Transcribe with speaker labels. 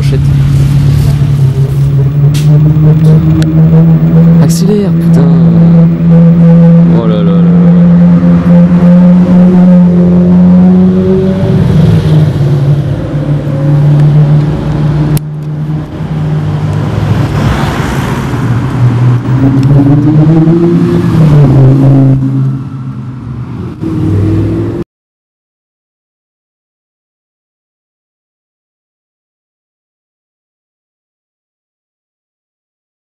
Speaker 1: brochette. Accélère, putain.